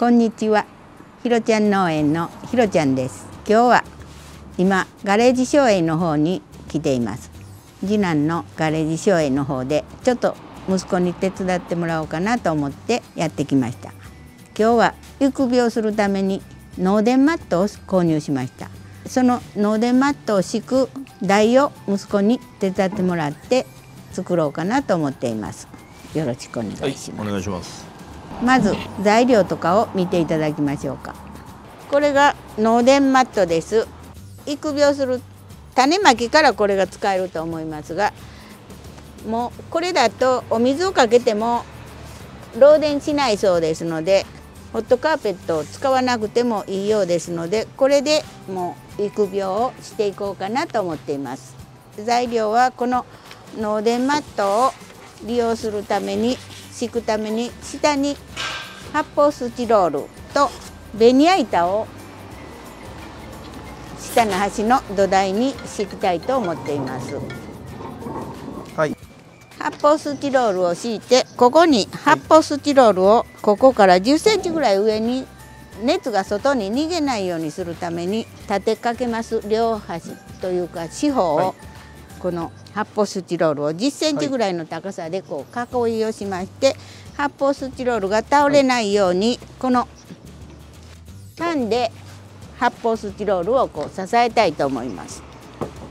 こんにちは。ひろちゃん農園のひろちゃんです。今日は今ガレージ省営の方に来ています。次男のガレージ省営の方でちょっと息子に手伝ってもらおうかなと思ってやってきました。今日は育苗するために農電マットを購入しました。その農電マットを敷く台を息子に手伝ってもらって作ろうかなと思っています。よろしくお願いします、はい、お願いします。まず材料とかを見ていただきましょうか。これが農電マットです。育苗する種まきからこれが使えると思いますがもうこれだとお水をかけても漏電しないそうですのでホットカーペットを使わなくてもいいようですのでこれでもう育苗をしていこうかなと思っています。材料はこの農電マットを利用するために敷くために下に発泡スチロールとベニヤ板を下の端の土台に敷きたいと思っています。はい。発泡スチロールを敷いてここに発泡スチロールをここから10センチぐらい上に熱が外に逃げないようにするために立てかけます両端というか四方をこの発泡スチロールを10センチぐらいの高さでこう囲いをしまして発泡スチロールが倒れないようにこのパンで発泡スチロールをこう支えたいと思います。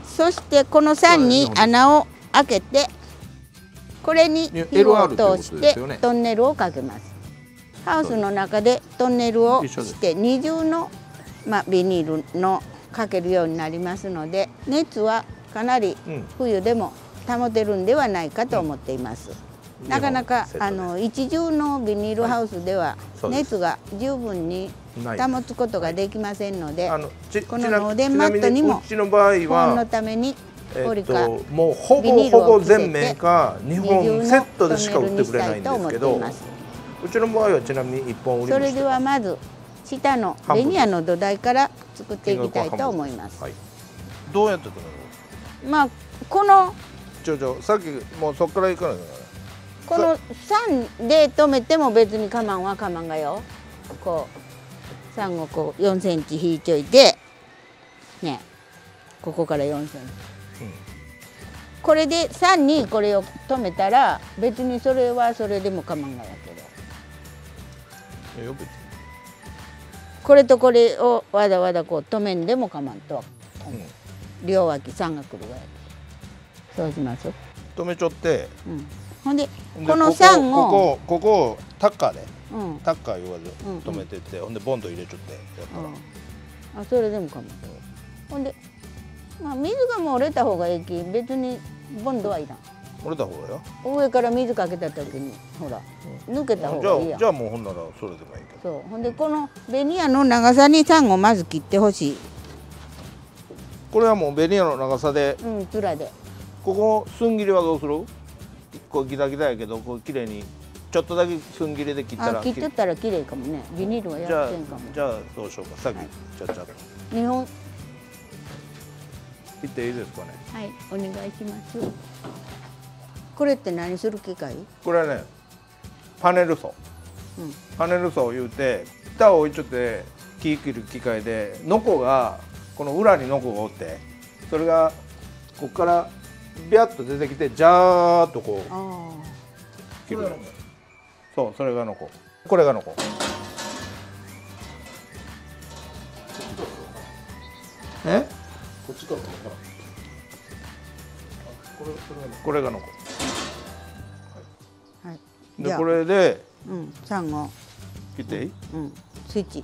そしてこの酸に穴を開けてこれに火を通してトンネルをかけます。ハウスの中でトンネルをして二重の、まあ、ビニールのかけるようになりますので熱はかなり冬でも保てるんではないかと思っています。なかなかあの一重のビニールハウスでは熱が十分に保つことができませんので、このノーデンマットにも保温のためにポリカ、もうほぼほぼ全面か2本セットでしか売ってくれないんですけどうちの場合はちなみに1本売りそれではまず下のベニヤの土台から作っていきたいと思います。はい、どうやって作るの？まあこのちょちょさっきもうそこから行かないこの3で止めても別に我慢は我慢がよ。こう3をこう4センチ引いちょいてねここから4センチ、うん、これで3にこれを止めたら別にそれはそれでも我慢がやけどこれとこれをわざわざこう止めんでも我慢と、うん、両脇3が来るわけそうします止めちょって、うん。ほんでこの3をここここをタッカーで、うん、タッカー言わず止めてって、うんうん、ほんでボンド入れちゃってやったら、うん、あそれでもかも、ほんでまあ水がもう折れた方がいいき別にボンドはいらん。折れた方がよ。上から水かけた時にほら、抜けた方がいいやじゃあもうほんならそれでもいいけど。そう。ほんでこのベニヤの長さに3をまず切ってほしいこれはもうベニヤの長さで。うんつらで。ここ寸切りはどうする？こうギザギザやけどこう綺麗に。ちょっとだけ寸切りで切ったら切ってったら綺麗かもね。ビニールはやってんかも。じゃあどうしようか。さっき、はい、ちゃっちゃと。日本。切っていいですかね？はいお願いします。これって何する機械？これはねパネル層、うん、パネル層言うて板を置いちゃって木切る機械でノコがこの裏にノコがおってそれがここからビャッと出てきてジャーっとこう切る。そうそれがのここれがのこえ？こっちからこれがのこはい。でこれでうん。三号切っていい？うん。スイッチ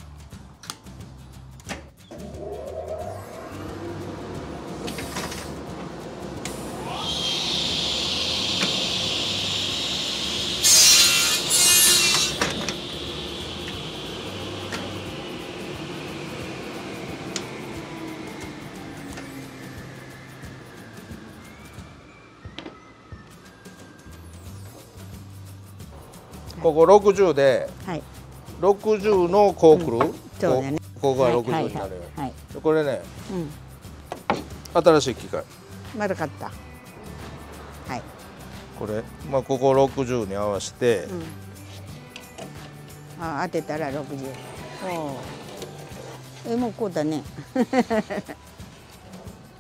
ここ60で、はい、60のこうくる、うん、そうだね。ここが60になるよ、はいはい、これね、うん、新しい機械。丸かった。はい。これ、まあ、ここ60に合わせて、あ当てたら60円おおえもうこうだね。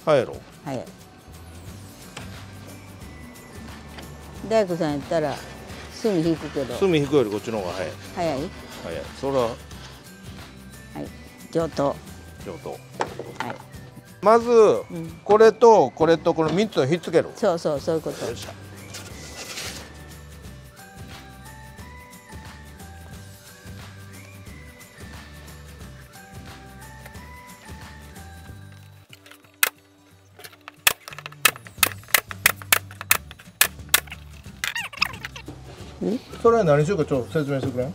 早いやろ早い。大工さんやったら隅引くけど。隅引くよりこっちの方が早い。早い？早い。それは？はい。上等。上等。はい。まず、ん。これとこれとこの3つをひっつける。そうそうそういうこと。よっしゃそれは何しようかちょっと説明してくれん？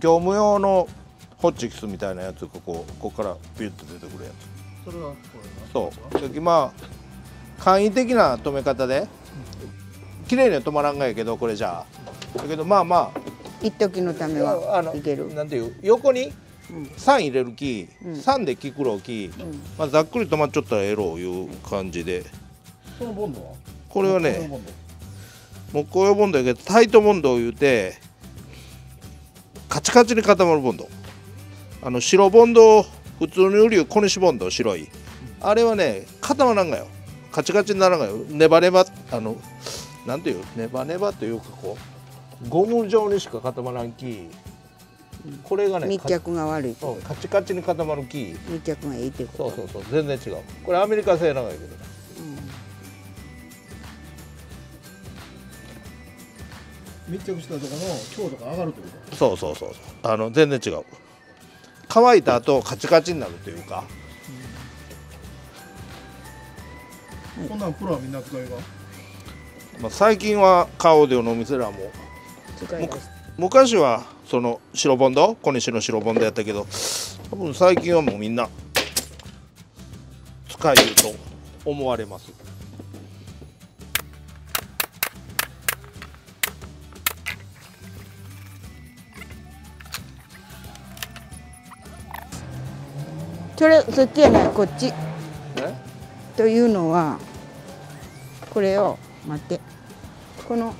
業務用のホッチキスみたいなやつここここからビュッと出てくるやつ。それはこそう。でまあ簡易的な止め方で綺麗には止まらんがやけどこれじゃあ。だけどまあま一時のためああのはいける。なんていう横にうん。3入れる気、うん。3でキクロき、うん。まあ、ざっくり止まっちゃったらええろいう感じで。そのボンドは？これはね木工用ボンドやけどタイトボンドを言うてカチカチに固まるボンド。あの白ボンド普通に売りよ小西ボンド白い。あれはね固まらんがよ。カチカチにならんがよ。ネバネバあのなんていうネバネバというかこうゴム状にしか固まらんきこれがね密着が悪い。カチカチに固まるき密着がいいってこと。そうそうそう。全然違う。これアメリカ製なんやけど密着したところの強度が上がるってこそうそうそうそう。あの全然違う。乾いた後カチカチになるというか。とこんなんプロはみんな使いが？まあ、最近はカーオーディオのお店らも使い出す。昔はその白ボンド？小西の白ボンドやったけど多分最近はもうみんな使いると思われますそれそっちやないこっち。ねというのはこれを待って。この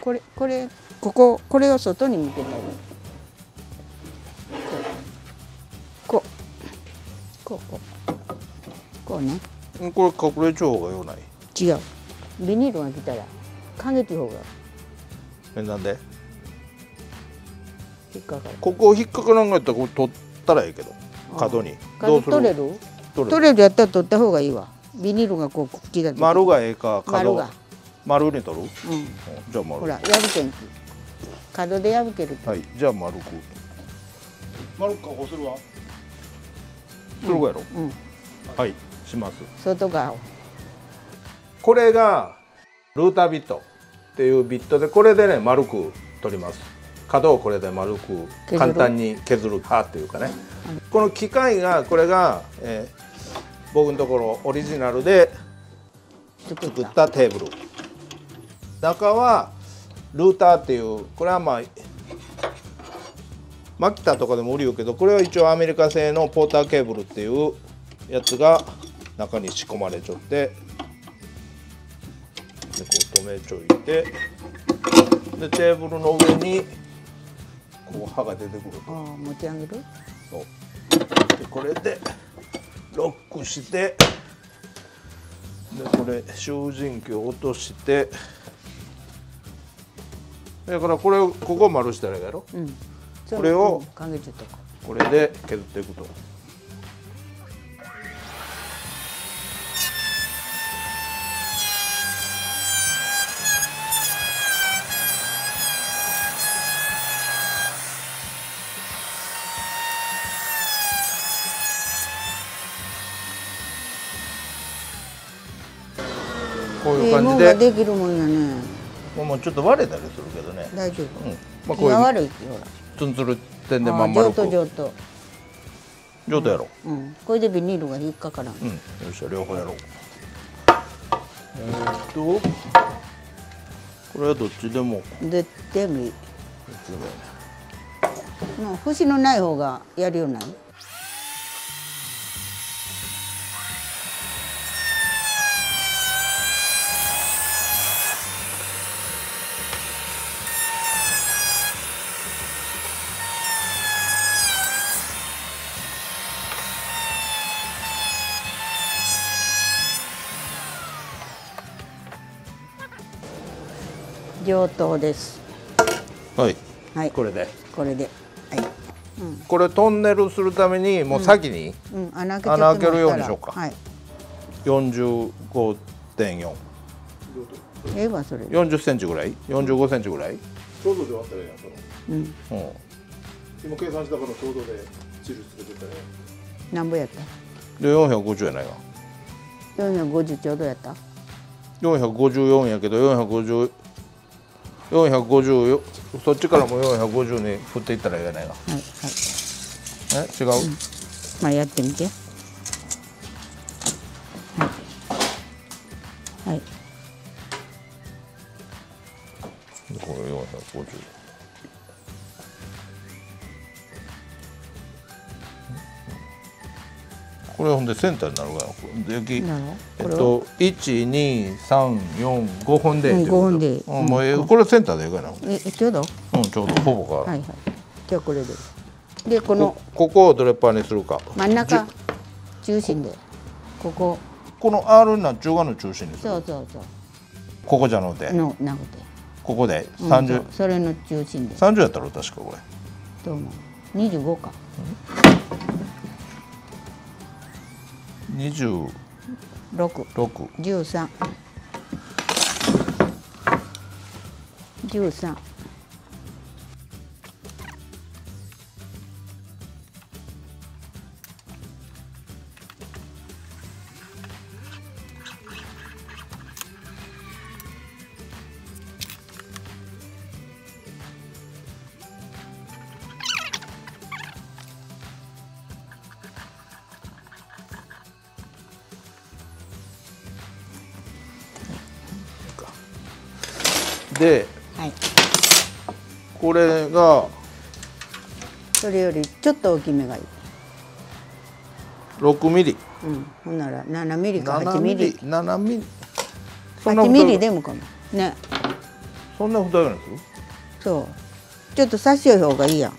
これこれこここれを外に向けたらいいこう。こうこう。こうね。うんこれ隠れちゃう方がよない？違う。ビニールが来たら影き方が。えなんで？引っかかる。ここ引っかからんがやったらこれ取ったらええけど角に。ど角うする？取れる？取れる。やったら取った方がいいわ。ビニールがこう来た時丸がええか角。丸が。丸に取る？うん。じゃあ丸。ほら破けん。き角で破けるはいじゃあ丸く丸く加工するわ。するかやろ、うん。はいします。外側を。これがルータービットっていうビットでこれでね丸く取ります角をこれで丸く簡単に削る刃っていうかね。この機械がこれが、えー僕のところオリジナルで作ったたテーブル。中はルーターっていうこれはまあマキタとかでも売りよけどこれは一応アメリカ製のポーターケーブルっていうやつが中に仕込まれちゃってでこう止めちょいてでテーブルの上にこう刃が出てくる。とああ持ち上げる？そう。でこれでロックしてでこれ集塵器を落としてだからこれをここ丸したらいいやろ？うん。これをこれで削っていくとこうういう感じええもんがで、できるもんやね。もうちょっと割れたりするけどね、大丈うん。夫まあ、こういう悪いツンツルってんでまん丸く。上等上等。上手やろ。うん。これでビニールが引っかからん。うん、よっしゃ両方やろう。えーっとこれはどっちでも。ででもいい。どっちでもいい。ねもう節のない方がやるようになる上等です。はい。はい。これで。これで。はい。これトンネルするためにもう先に？うん。穴開けちゃって穴開けるようにしようか。はい。45.4ええわそれで。40センチぐらい？45センチぐらい、ちょうどで割ったらええやんその。うん。うん、今計算したからちょうどで印つけてたらえなんぼやった？で450やないか。450ちょうどやった？454やけど450 450よそっちからも450に振っていったらいいやないか。はいはい。え違う、まあやってみて。はい。はい。これ450これほんでセンターになるからできなるこれはえっと12345本でうん五本で。うん。もうええこれセンターでいいかな。えちょうどうんちょうどほぼから、はいはい。じゃあこれで。でこのこここをドレッパーにするか。真ん中？中心で。ここ。この R な中間の中心にする。そうそうそここじゃのうて。うのなくてここで。うん30、それの中心で。30やったろ確かこれ。どうも25か26 6 13 13これがそれよりちょっと大きめがいい。6ミリ。うん。ほんなら7ミリか7 8ミリ。7ミリ。そんな8太いミリでもかも。ね。そんな太いの？するそう。ちょっと差しよい方がいいやん。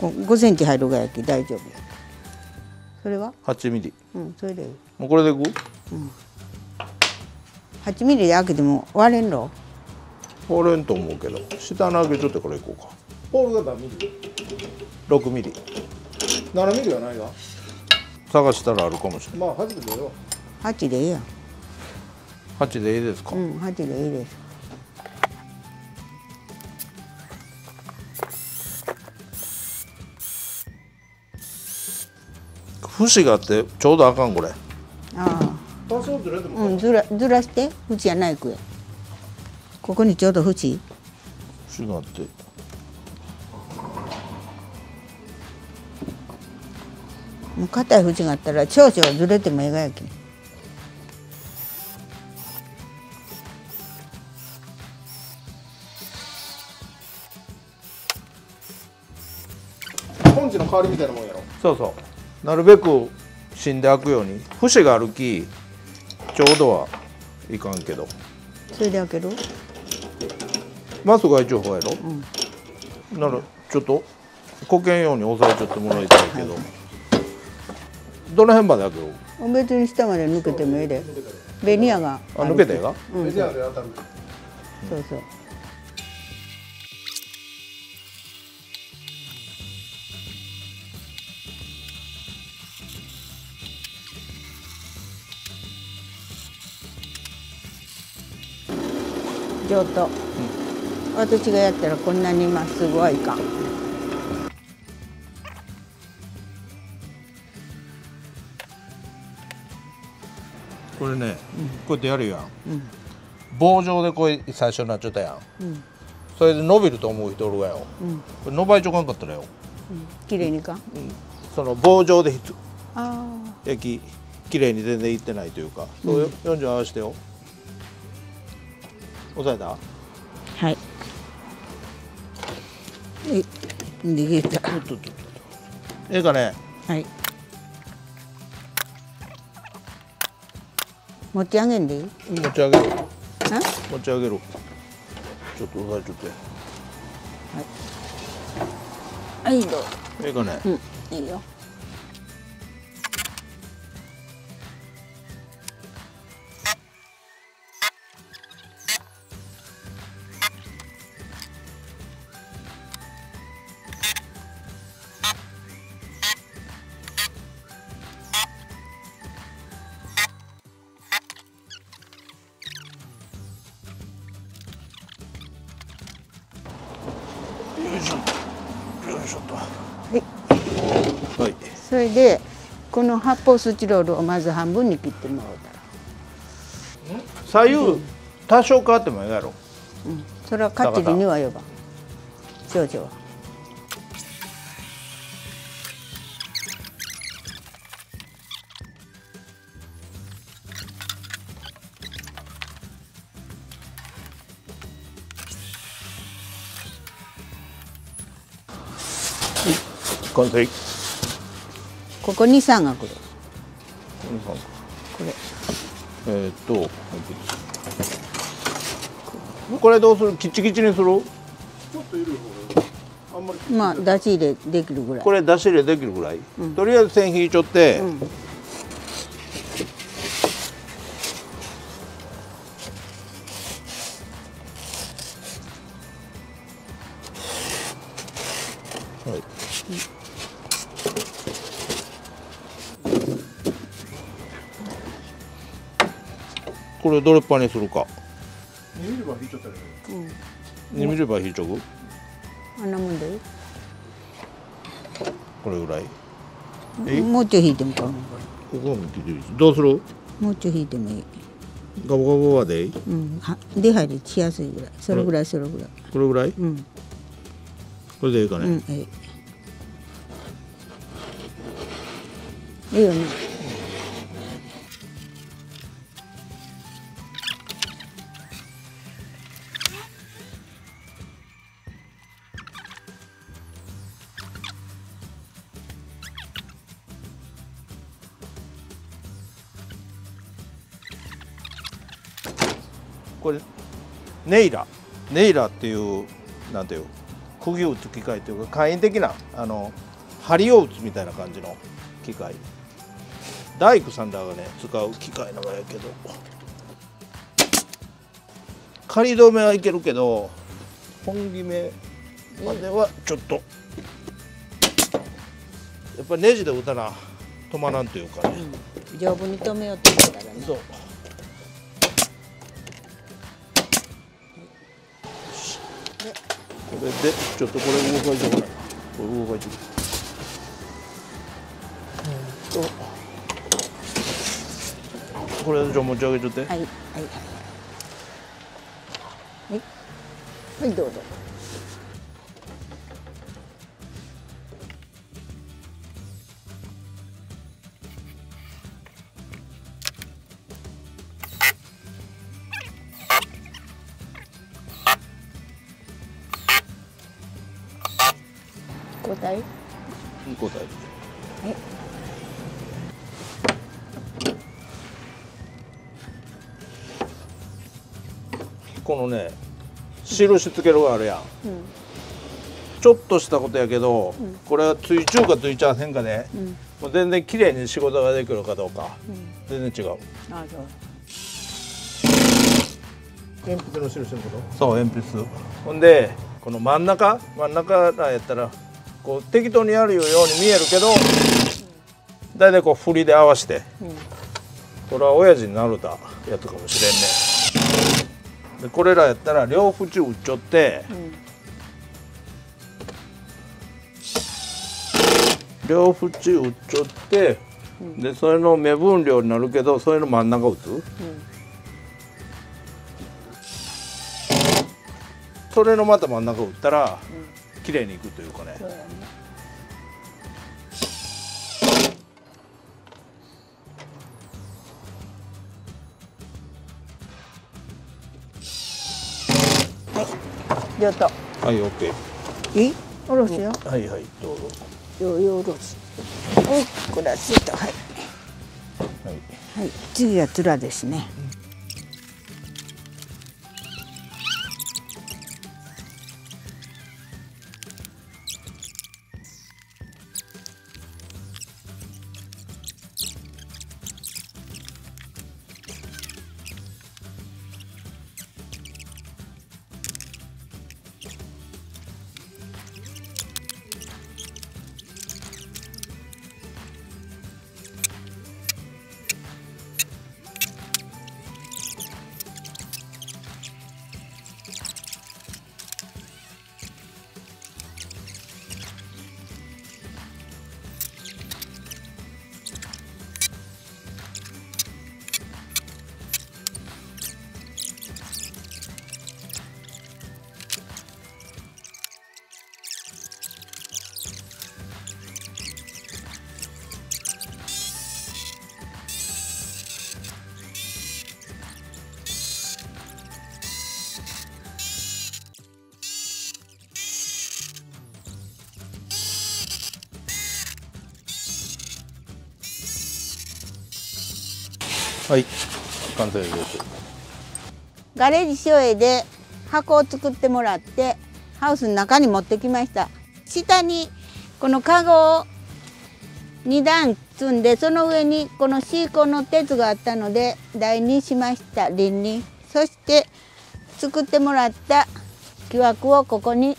こ5センチ入るがやき大丈夫それは？8ミリ。うんそれでいい。もうこれでいく？8ミリで開けても割れんの割れんと思うけど下の上げちょっとこれいこうか。ポールが何ミリ。6ミリ7ミリはないが探したらあるかもしれないまあ初めてよ8でいいやん。8でいいですか、うん8でいいです。節があってちょうどあかんこれ。あ多少ずれてもあうんずらずらして。縁やないくへここにちょうど縁。節があって。もう硬い縁があったら少々ずれてもええがやき。本地の代わりみたいなもんやろ。そうそう。なるべく死んで開くように。節があるきちょうどはいかんけど。それで開ける？マスが一応ほうやろ、ならちょっとこけんように押さえちゃってもらいたいけど、どの辺まで開ける別に下まで抜けてもええで。ベニヤがあ抜けたやが？うん。そうそう。上等、私がやったらこんなにまっすぐはいか。んこれね、こうやってやるやん、棒状でこれ最初になっちゃったやん、ん。それで伸びると思う人おるわよ、これ伸ばいちょかんかったらよ、綺麗にか？その棒状でひつあ焼き綺麗に全然いってないというか、そうよ。40合わせてよ。押さえた？あはいえできたちょっっとええかね。はい。持ち上げんでいい？持ち上げるあ？持ち上げるちょっと押さえちょってはい。どうええかね、うん。いいよはい。はいそれでこの発泡スチロールをまず半分に切ってもらうたら、左右多少変わってもええやろ。うん、それはかっちりにはよば少々。は完成ここに3が来るこれ。えーっとこれどうする？キッチキチにする？ちょっといるよこれ。あんまり。まあ出し入れできるぐらい。これ出し入れできるぐらい、とりあえず線引いちょって、うんこれどれっぱにするか。見れば引いちゃったらね。に見れば引いちょくあんなもんでいいこれぐらい？え？もうちょい引いてもかもここも聞いてるしどうする？もうちょい引いてもいい、ガボガボはでいい？うん、は出入りしやすいぐらい。それぐらいそれぐらい。これぐらい？うん。これでいいかね、うんええ。いいよねネイラネイラっていうなんていう釘を打つ機械というか簡易的なあの針を打つみたいな感じの機械。大工さんらがね使う機械なんやけど。仮止めはいけるけど本決めまではちょっと。やっぱりネジで打たな止まらんというかね、丈夫に止めようとしたらね。そうこれでちょっとこれ動かいてこな。いこれ動かいてくれとこれじゃあ持ち上げちゃって、はいはいはいはい。はいどうぞこのね印つけるがあるやん。うん。ちょっとしたことやけど、これはついちゅうかついちゃせんかね、うん。もう全然綺麗に仕事ができるかどうか。うん。全然違う。あそう。鉛筆の印のこと？そう鉛筆。ほんでこの真ん中？真ん中らやったらこう適当にやるように見えるけど大体こう振りで合わせて。うん。これは親父になるたやつかもしれんねでこれらやったら両縁打っちょってうん両縁打っちょってでそれの目分量になるけどそれの真ん中打つ？それのまた真ん中打ったら綺麗にいくというかねそうやねはい両とはい OK いい？おろすよ。はいはいどうぞ。よよおろす。おこれはついた。はい。はい。はい。次は面ですねはい。完成です。ガレージ塩絵で箱を作ってもらってハウスの中に持ってきました。下にこのカゴを2段積んでその上にこのシーコンの鉄があったので台にしました。輪に。そして作ってもらった木枠をここに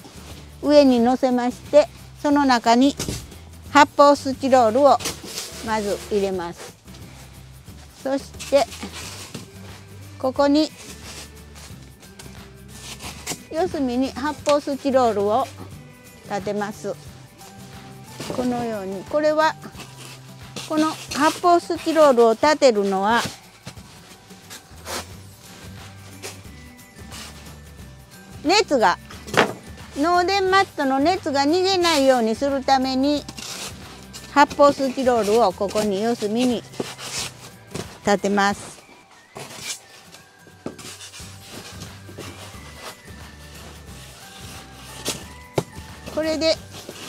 上に乗せましてその中に発泡スチロールをまず入れます。そしてここに四隅に発泡スチロールを立てます。このように。これはこの発泡スチロールを立てるのは熱が脳電マットの熱が逃げないようにするために発泡スチロールをここに四隅に立てます。これで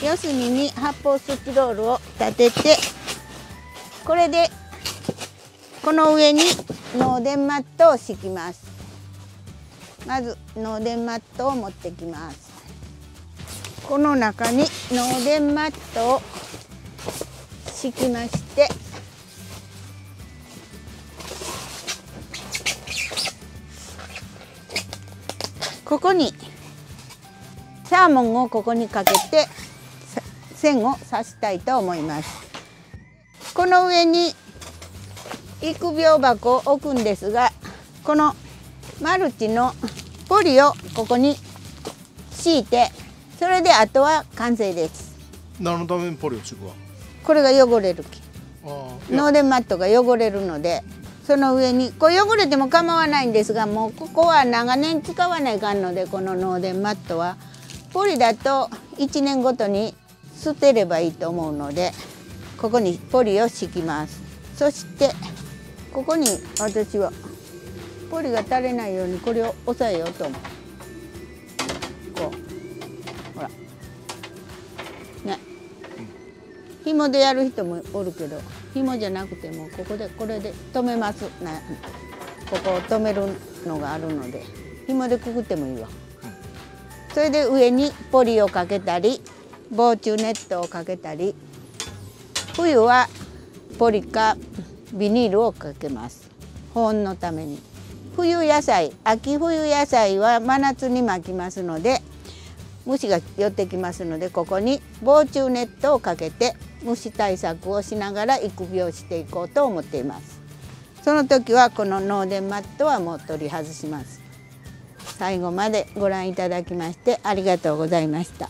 四隅に発泡スチロールを立ててこれでこの上に脳電マットを敷きます。まず脳電マットを持ってきます。この中に脳電マットを敷きましてここにサーモンをここにかけてさ線を刺したいと思います。この上に育苗箱を置くんですがこのマルチのポリをここに敷いてそれであとは完成です。何のためにポリを敷くわ？これが汚れる木。あノーデンマットが汚れるのでその上にこれ汚れても構わないんですがもうここは長年使わないかんのでこのノーデンマットはポリだと1年ごとに捨てればいいと思うのでここにポリを敷きます。そしてここに私はポリが垂れないようにこれを押さえようと思う。こう。ほら。ね。紐でやる人もおるけど。紐じゃなくてもここでこれで止めます。なここを止めるのがあるので紐でくくってもいいわ、それで上にポリをかけたり防虫ネットをかけたり冬はポリかビニールをかけます。保温のために。冬野菜秋冬野菜は真夏に巻きますので虫が寄ってきますのでここに防虫ネットをかけて虫対策をしながら育苗していこうと思っています。その時はこのノーデンマットはもう取り外します。最後までご覧いただきましてありがとうございました。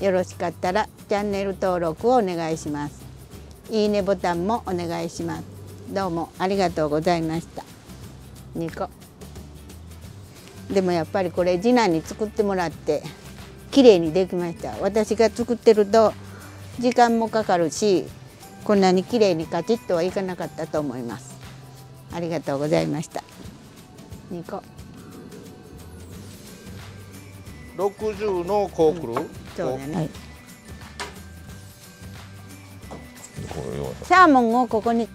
よろしかったらチャンネル登録をお願いします。いいねボタンもお願いします。どうもありがとうございました。2個でもやっぱりこれ次男に作ってもらって綺麗にできました。私が作ってると時間もかかるしこんなに綺麗にカチッとはいかなかったと思います。ありがとうございました。2個60のコークル、そうだね。これをサーモンをここに